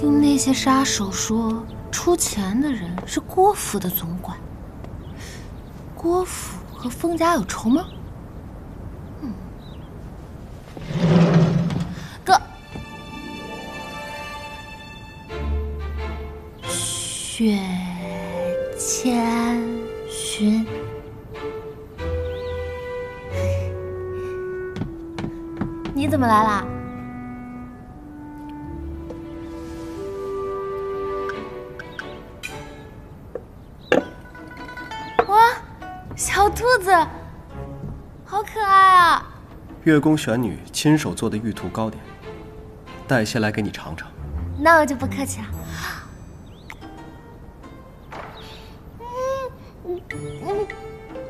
听那些杀手说，出钱的人是郭府的总管。郭府和封家有仇吗？嗯，哥，雪千寻，你怎么来啦？小兔子，好可爱啊！月宫玄女亲手做的玉兔糕点，带些来给你尝尝。那我就不客气了。嗯嗯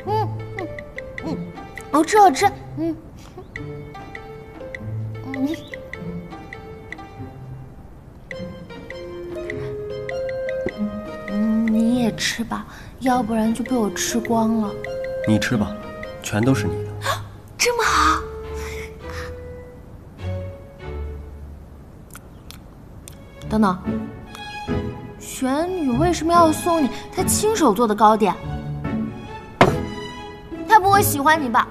嗯嗯嗯，好吃好吃，嗯嗯。嗯，你也吃吧，要不然就被我吃光了。你吃吧，全都是你的。这么好，等等，玄女为什么要送你她亲手做的糕点？她不会喜欢你吧？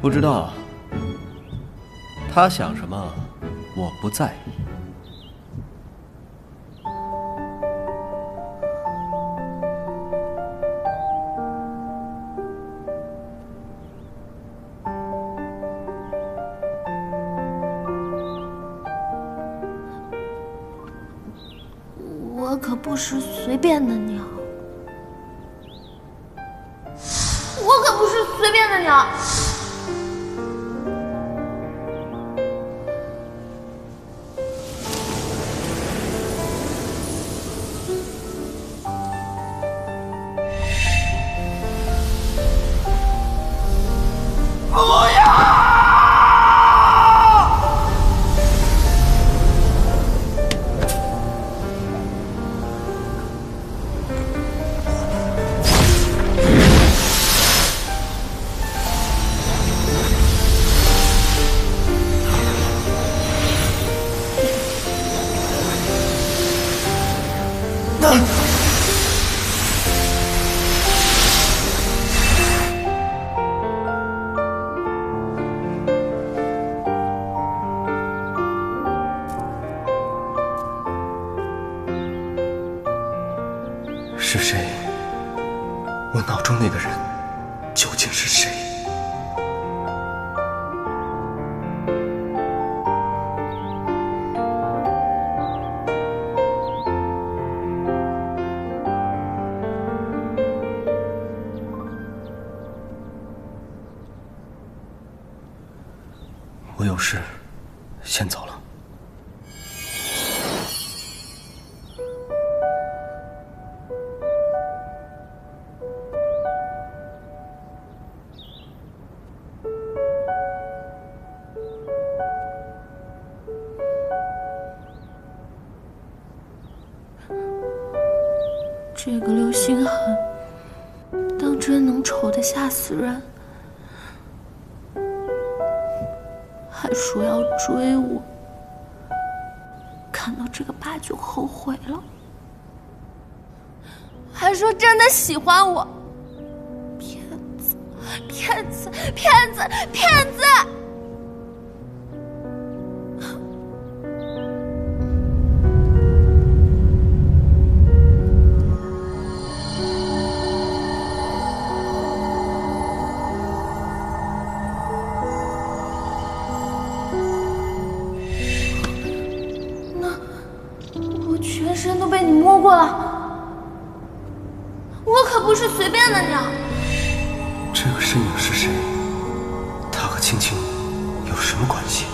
不知道，他想什么，我不在意。可不是随便的鸟，我可不是随便的鸟。是谁？我脑中那个人究竟是谁？我有事，先走了。这个流星痕，当真能丑得吓死人？说要追我，看到这个疤就后悔了。还说真的喜欢我，骗子，骗子，骗子，骗子！过了，我可不是随便的鸟。这个身影是谁？他和青青有什么关系？